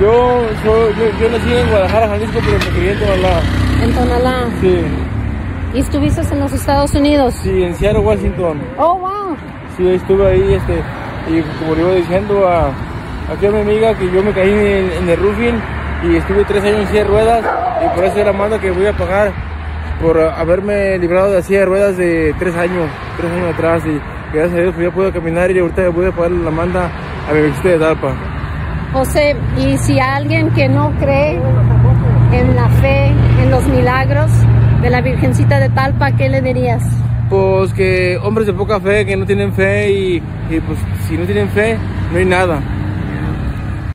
Yo, soy, yo, yo nací en Guadalajara, Jalisco, pero me crié en Tonalá. En Tonalá. Sí, ¿Y estuviste en los Estados Unidos? sí, en Seattle, Washington. Oh, wow. Sí, estuve ahí, este, y como le iba diciendo a, aquí a mi amiga que yo me caí en, en el roofing y estuve tres años en silla de ruedas y por eso es la manda que voy a pagar por haberme librado de silla de ruedas de tres años, tres años atrás y gracias a Dios pues ya puedo caminar y ahorita voy a pagar la manda a mi visita de Talpa. José, y si alguien que no cree en la fe, en los milagros de la Virgencita de Talpa, ¿qué le dirías? Pues que hombres de poca fe, que no tienen fe y, y pues si no tienen fe, no hay nada.